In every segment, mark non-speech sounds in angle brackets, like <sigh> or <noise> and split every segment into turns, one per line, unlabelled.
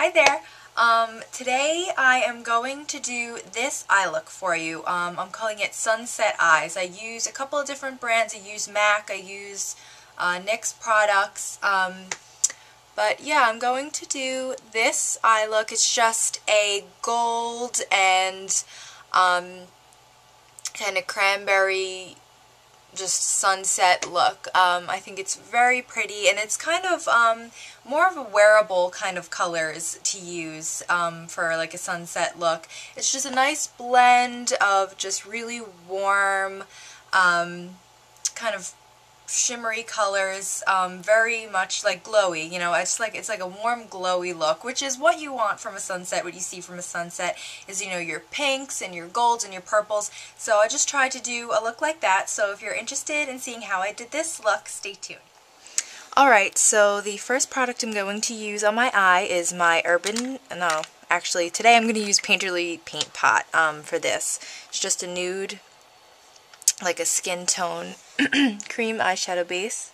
Hi there. Um, today I am going to do this eye look for you. Um, I'm calling it Sunset Eyes. I use a couple of different brands. I use MAC, I use uh, NYX products. Um, but yeah, I'm going to do this eye look. It's just a gold and um, kind of cranberry just sunset look. Um, I think it's very pretty and it's kind of um, more of a wearable kind of colors to use um, for like a sunset look. It's just a nice blend of just really warm um, kind of shimmery colors, um, very much like glowy, you know, it's like it's like a warm glowy look, which is what you want from a sunset, what you see from a sunset is, you know, your pinks and your golds and your purples, so I just tried to do a look like that, so if you're interested in seeing how I did this look, stay tuned. Alright, so the first product I'm going to use on my eye is my Urban, no, actually today I'm going to use Painterly Paint Pot um, for this. It's just a nude like a skin tone <clears throat> cream eyeshadow base.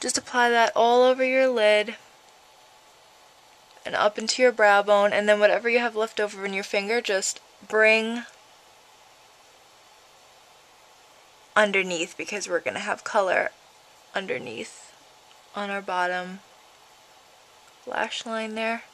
Just apply that all over your lid and up into your brow bone and then whatever you have left over in your finger just bring underneath because we're going to have color underneath on our bottom lash line there.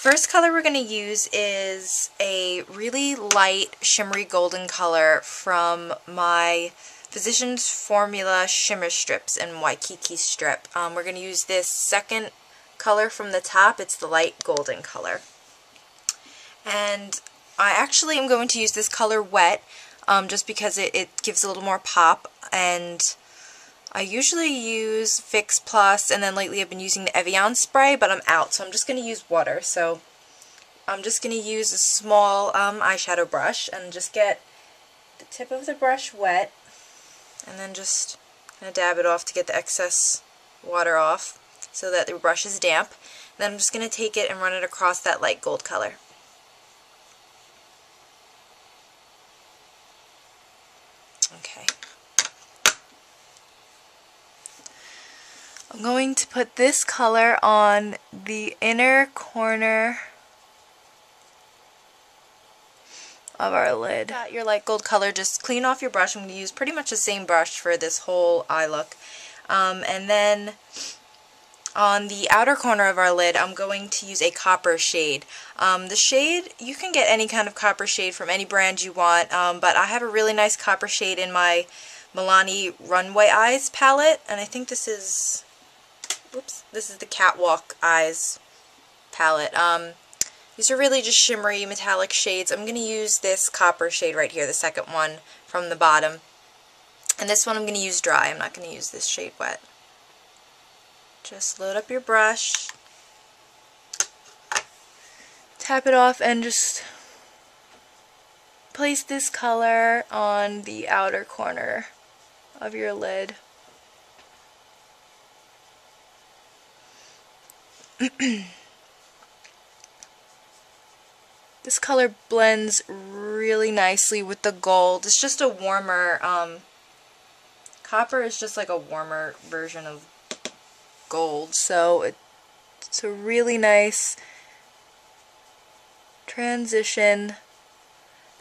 First color we're going to use is a really light shimmery golden color from my Physicians Formula Shimmer Strips and Waikiki Strip. Um, we're going to use this second color from the top. It's the light golden color. And I actually am going to use this color wet um, just because it, it gives a little more pop and I usually use Fix Plus, and then lately I've been using the Evian spray, but I'm out, so I'm just going to use water. So I'm just going to use a small um, eyeshadow brush and just get the tip of the brush wet, and then just kind of dab it off to get the excess water off so that the brush is damp. then I'm just going to take it and run it across that light gold color. Okay. I'm going to put this color on the inner corner of our lid. Got your light gold color, just clean off your brush. I'm going to use pretty much the same brush for this whole eye look. Um, and then on the outer corner of our lid, I'm going to use a copper shade. Um, the shade, you can get any kind of copper shade from any brand you want, um, but I have a really nice copper shade in my Milani Runway Eyes palette, and I think this is Whoops. This is the Catwalk Eyes palette. Um, these are really just shimmery metallic shades. I'm going to use this copper shade right here, the second one from the bottom. And this one I'm going to use dry. I'm not going to use this shade wet. Just load up your brush, tap it off, and just place this color on the outer corner of your lid. <clears throat> this color blends really nicely with the gold. It's just a warmer, um, copper is just like a warmer version of gold, so it, it's a really nice transition.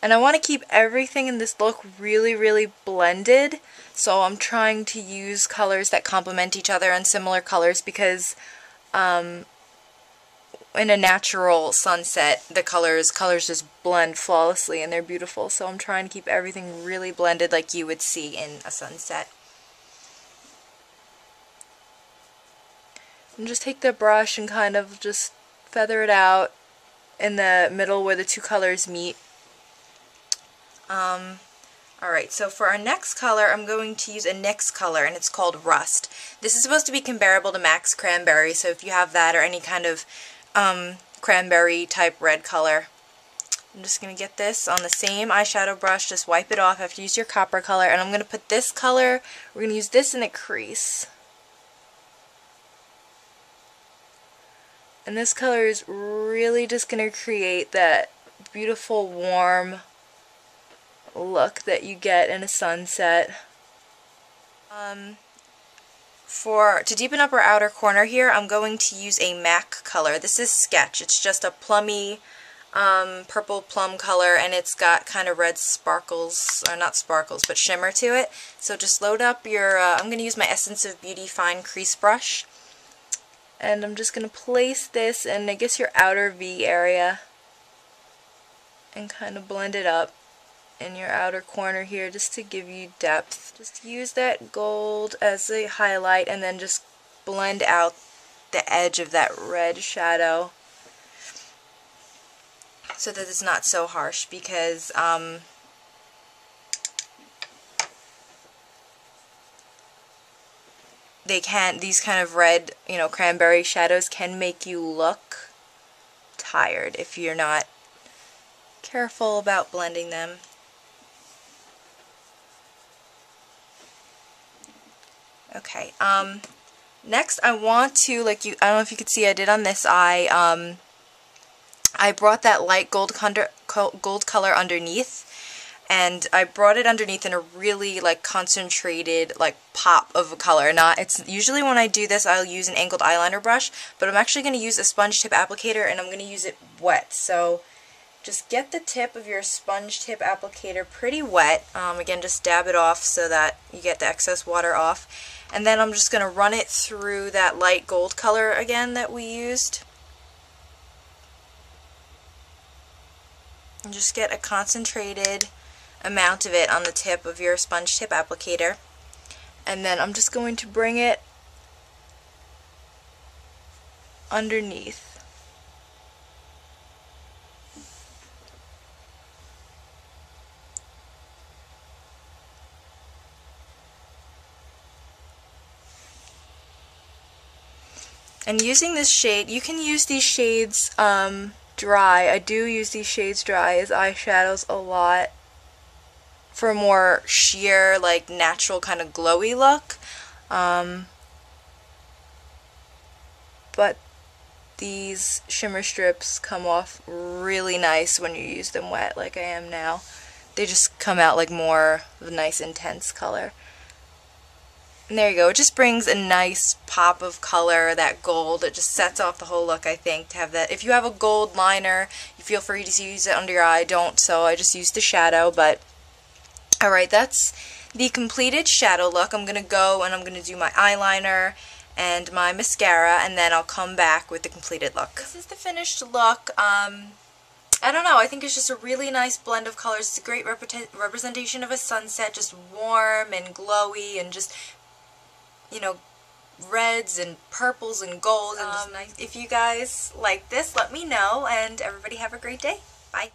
And I want to keep everything in this look really, really blended, so I'm trying to use colors that complement each other and similar colors because um, in a natural sunset, the colors colors just blend flawlessly and they're beautiful. So I'm trying to keep everything really blended like you would see in a sunset. And just take the brush and kind of just feather it out in the middle where the two colors meet. Um, Alright, so for our next color, I'm going to use a NYX color, and it's called Rust. This is supposed to be comparable to MAC's Cranberry, so if you have that or any kind of um, cranberry type red color, I'm just going to get this on the same eyeshadow brush, just wipe it off after you use your copper color, and I'm going to put this color, we're going to use this in the crease. And this color is really just going to create that beautiful, warm, look that you get in a sunset. Um, for To deepen up our outer corner here, I'm going to use a MAC color. This is Sketch. It's just a plummy um, purple plum color and it's got kind of red sparkles, or not sparkles, but shimmer to it. So just load up your, uh, I'm going to use my Essence of Beauty Fine Crease Brush. And I'm just going to place this in, I guess, your outer V area. And kind of blend it up in your outer corner here just to give you depth. Just use that gold as a highlight and then just blend out the edge of that red shadow so that it's not so harsh because um, they can these kind of red you know cranberry shadows can make you look tired if you're not careful about blending them Okay, um, next I want to, like you, I don't know if you could see, I did on this eye, um, I brought that light gold, gold color underneath, and I brought it underneath in a really, like, concentrated, like, pop of a color. Not, it's, usually when I do this, I'll use an angled eyeliner brush, but I'm actually going to use a sponge tip applicator, and I'm going to use it wet, so just get the tip of your sponge tip applicator pretty wet. Um, again, just dab it off so that you get the excess water off and then I'm just going to run it through that light gold color again that we used. And just get a concentrated amount of it on the tip of your sponge tip applicator. And then I'm just going to bring it underneath. And using this shade, you can use these shades um, dry. I do use these shades dry as eyeshadows a lot for a more sheer, like natural kind of glowy look. Um, but these shimmer strips come off really nice when you use them wet like I am now. They just come out like more of a nice intense color. And there you go. It just brings a nice pop of color, that gold. It just sets off the whole look, I think, to have that. If you have a gold liner, you feel free to use it under your eye. I don't, so I just use the shadow. But, alright, that's the completed shadow look. I'm going to go and I'm going to do my eyeliner and my mascara, and then I'll come back with the completed look. This is the finished look. Um, I don't know, I think it's just a really nice blend of colors. It's a great representation of a sunset, just warm and glowy and just you know, reds and purples and golds. Um, nice. If you guys like this, let me know, and everybody have a great day. Bye.